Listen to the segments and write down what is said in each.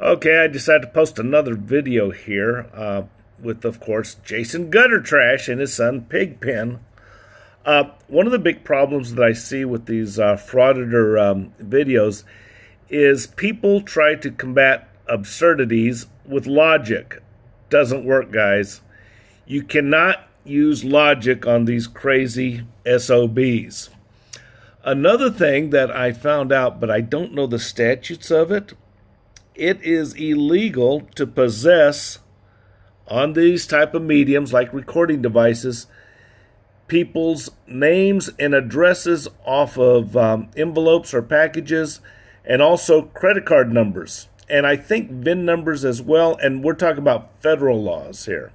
Okay, I decided to post another video here uh, with, of course, Jason Gutter Trash and his son Pigpen. Uh, one of the big problems that I see with these uh, frauditor um, videos is people try to combat absurdities with logic. Doesn't work, guys. You cannot use logic on these crazy SOBs. Another thing that I found out, but I don't know the statutes of it, it is illegal to possess on these type of mediums like recording devices people's names and addresses off of um, envelopes or packages and also credit card numbers and i think vin numbers as well and we're talking about federal laws here.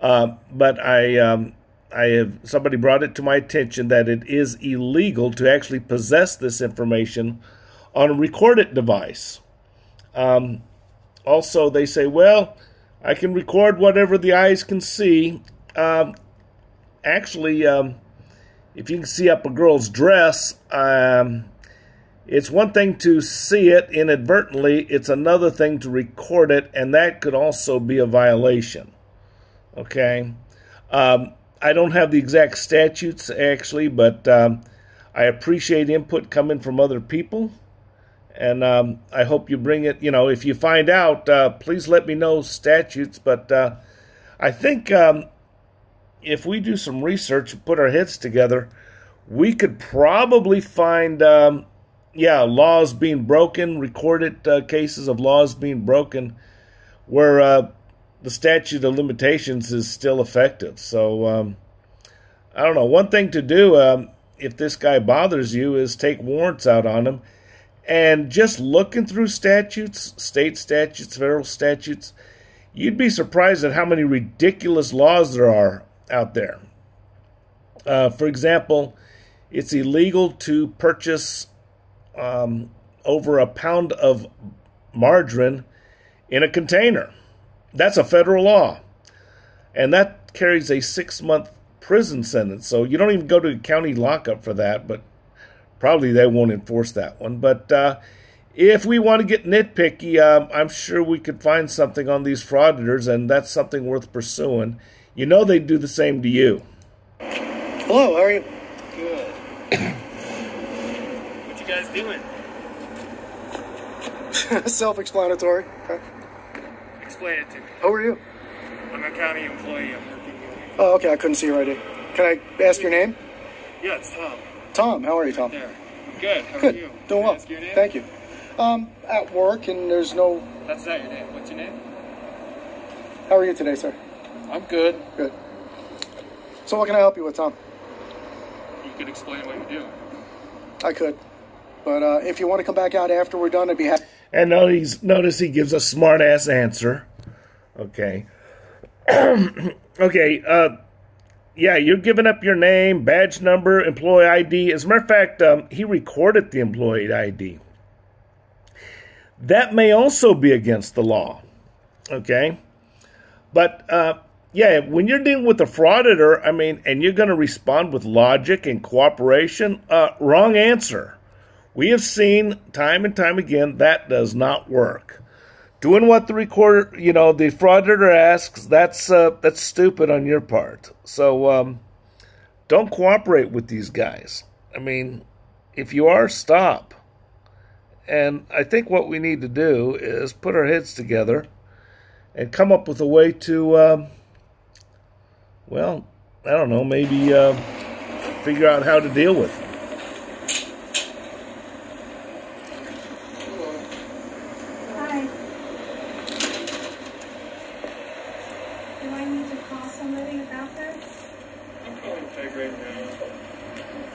Uh, but i um, i have somebody brought it to my attention that it is illegal to actually possess this information on a recorded device um, also, they say, well, I can record whatever the eyes can see. Um, actually, um, if you can see up a girl's dress, um, it's one thing to see it inadvertently, it's another thing to record it, and that could also be a violation. Okay? Um, I don't have the exact statutes, actually, but um, I appreciate input coming from other people and um, I hope you bring it. You know, if you find out, uh, please let me know statutes. But uh, I think um, if we do some research and put our heads together, we could probably find, um, yeah, laws being broken, recorded uh, cases of laws being broken, where uh, the statute of limitations is still effective. So um, I don't know. One thing to do um, if this guy bothers you is take warrants out on him and just looking through statutes, state statutes, federal statutes, you'd be surprised at how many ridiculous laws there are out there. Uh, for example, it's illegal to purchase um, over a pound of margarine in a container. That's a federal law. And that carries a six month prison sentence. So you don't even go to county lockup for that, but probably they won't enforce that one. But uh, if we want to get nitpicky, uh, I'm sure we could find something on these frauditors, and that's something worth pursuing. You know they'd do the same to you. Hello, how are you? Good. what you guys doing? Self-explanatory. Okay. Explain it to me. How are you? I'm a county employee. I'm working here. Oh, okay, I couldn't see your ID. Can I ask your name? Yeah, it's Tom. Tom, how are you, Tom? There. Good. How Good. are you? Doing Can I well. ask your name? Thank you. Um, at work, and there's no. That's not your name. What's your name? How are you today, sir? I'm good. Good. So, what can I help you with, Tom? You could explain what you do. I could, but uh, if you want to come back out after we're done, I'd be happy. And notice, notice he gives a smart ass answer. Okay. okay. Uh, yeah, you're giving up your name, badge number, employee ID. As a matter of fact, um, he recorded the employee ID. That may also be against the law. Okay. But uh, yeah, when you're dealing with a frauditor, I mean, and you're going to respond with logic and cooperation, uh, wrong answer. We have seen time and time again that does not work. Doing what the recorder, you know, the frauditor asks, that's uh, that's stupid on your part. So um, don't cooperate with these guys. I mean, if you are, stop. And I think what we need to do is put our heads together and come up with a way to, um, well, I don't know, maybe uh, figure out how to deal with them. Hi. Do I need to call somebody about this? I'm calling Peg right now.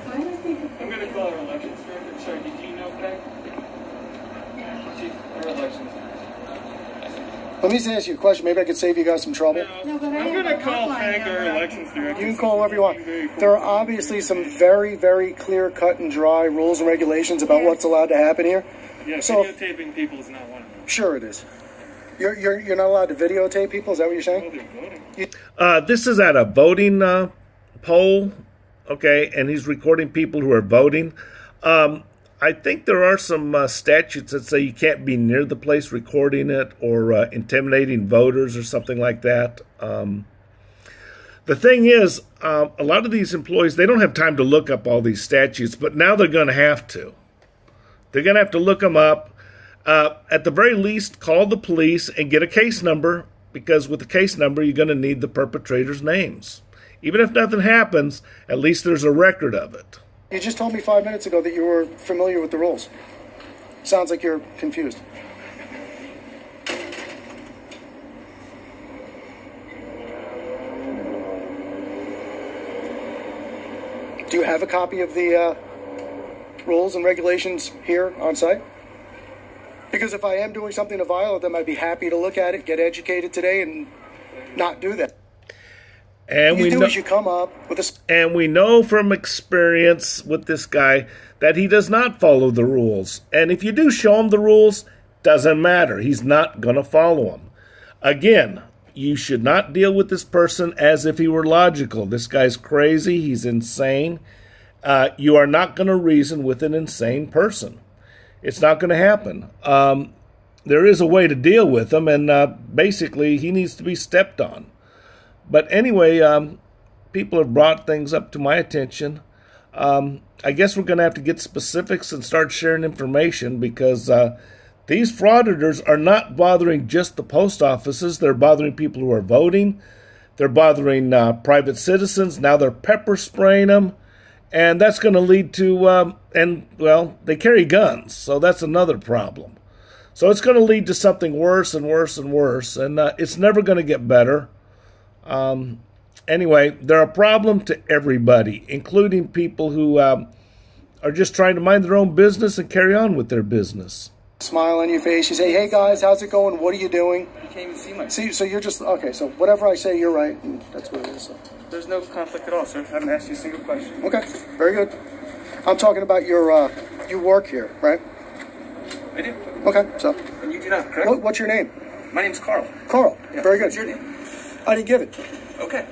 Why do I think I'm gonna call our elections director. Sorry, did you know Peg? She's our elections director. Let me just ask you a question. Maybe I could save you guys some trouble. No, but I I'm gonna call hotline our elections director. You can call whoever you want. There are obviously some very, very clear cut and dry rules and regulations about what's allowed to happen here. Yeah, so- videotaping people is not one of them. Sure, it is. You're, you're, you're not allowed to videotape people? Is that what you're saying? Well, they're voting. Uh, this is at a voting uh, poll, okay, and he's recording people who are voting. Um, I think there are some uh, statutes that say you can't be near the place recording it or uh, intimidating voters or something like that. Um, the thing is, uh, a lot of these employees they don't have time to look up all these statutes, but now they're going to have to. They're going to have to look them up. Uh, at the very least, call the police and get a case number because with the case number, you're going to need the perpetrator's names. Even if nothing happens, at least there's a record of it. You just told me five minutes ago that you were familiar with the rules. Sounds like you're confused. Do you have a copy of the uh, rules and regulations here on site? Because if I am doing something to violate them, I'd be happy to look at it, get educated today, and not do that. And you we do know, you come up with a and we know from experience with this guy that he does not follow the rules. And if you do show him the rules, doesn't matter. He's not going to follow them. Again, you should not deal with this person as if he were logical. This guy's crazy. He's insane. Uh, you are not going to reason with an insane person. It's not going to happen. Um, there is a way to deal with him, and uh, basically, he needs to be stepped on. But anyway, um, people have brought things up to my attention. Um, I guess we're going to have to get specifics and start sharing information because uh, these frauditors are not bothering just the post offices. They're bothering people who are voting. They're bothering uh, private citizens. Now they're pepper spraying them. And that's going to lead to, um, and well, they carry guns. So that's another problem. So it's going to lead to something worse and worse and worse. And uh, it's never going to get better. Um, anyway, they're a problem to everybody, including people who um, are just trying to mind their own business and carry on with their business. smile on your face. You say, "Hey guys, how's it going? What are you doing?" You can't even see my. See, so you're just okay. So whatever I say, you're right, that's what it is. So. There's no conflict at all, sir. I haven't asked you a single question. Okay, very good. I'm talking about your uh, you work here, right? I do. Okay, so And you do not, correct? what, what's your name? My name's Carl. Carl. Yeah. Very good. What's your name? I didn't give it. Okay.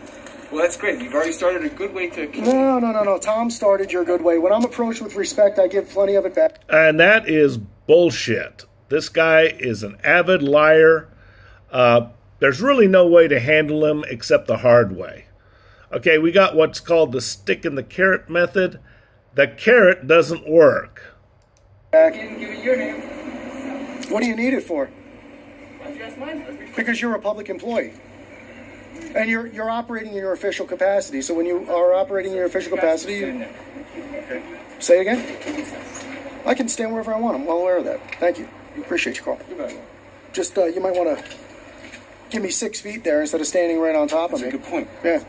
Well, that's great. You've already started a good way to. No, no, no, no. Tom started your good way. When I'm approached with respect, I give plenty of it back. And that is bullshit. This guy is an avid liar. Uh, there's really no way to handle him except the hard way. Okay, we got what's called the stick and the carrot method. The carrot doesn't work. I didn't give you your name. What do you need it for? Why'd you ask mine? Because you're a public employee. And you're you're operating in your official capacity. So when you are operating in your official capacity, you, say it again. I can stand wherever I want. I'm well aware of that. Thank you. Appreciate your call. Just uh, you might want to give me six feet there instead of standing right on top of me. good point. Yeah.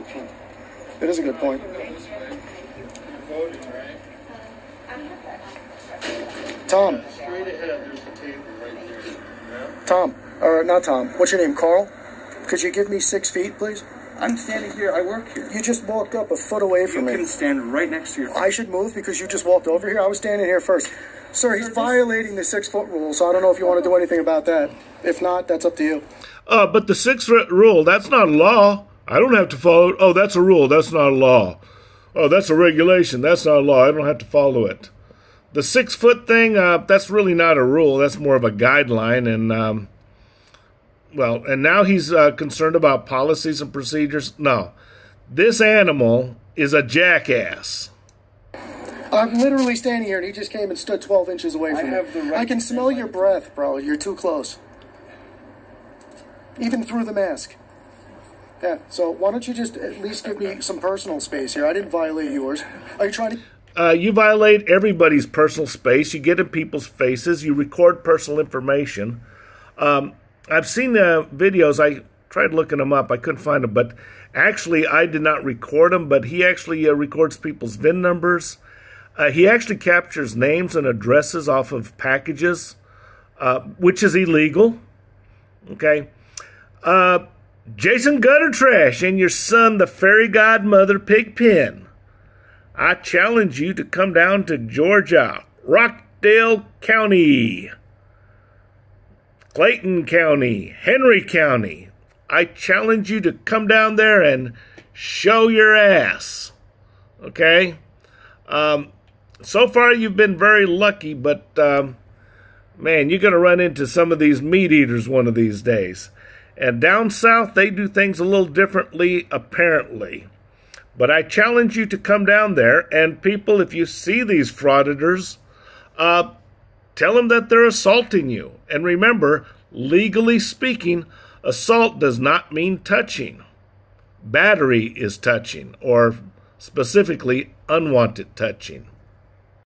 That's a good point. It is a good point. Tom. Straight ahead, there's a table right there. Tom. Or not Tom. What's your name? Carl? Could you give me six feet, please? I'm standing here. I work here. You just walked up a foot away from me. You from can me. stand right next to your. I should move because you just walked over here. I was standing here first. Sir, he's violating the six foot rule, so I don't know if you want to do anything about that. If not, that's up to you. Uh, but the six foot rule, that's not a law. I don't have to follow it. Oh, that's a rule. That's not a law. Oh, that's a regulation. That's not a law. I don't have to follow it. The six foot thing, uh, that's really not a rule. That's more of a guideline. And, um, well, and now he's uh, concerned about policies and procedures. No. This animal is a jackass. I'm literally standing here, and he just came and stood 12 inches away from I me. have the right I can smell your breath, bro. You're too close. Even through the mask. Yeah, so why don't you just at least give me some personal space here? I didn't violate yours. Are you trying to. Uh, you violate everybody's personal space. You get in people's faces. You record personal information. Um, I've seen the videos. I tried looking them up. I couldn't find them. But actually, I did not record them. But he actually uh, records people's VIN numbers. Uh, he actually captures names and addresses off of packages, uh, which is illegal. Okay. Uh, Jason Gutter Trash and your son, the fairy godmother Pigpen. I challenge you to come down to Georgia, Rockdale County, Clayton County, Henry County. I challenge you to come down there and show your ass. Okay? Um, so far you've been very lucky, but um, man, you're going to run into some of these meat eaters one of these days. And down south, they do things a little differently, apparently. But I challenge you to come down there, and people, if you see these frauditors, uh, tell them that they're assaulting you. And remember, legally speaking, assault does not mean touching. Battery is touching, or specifically unwanted touching.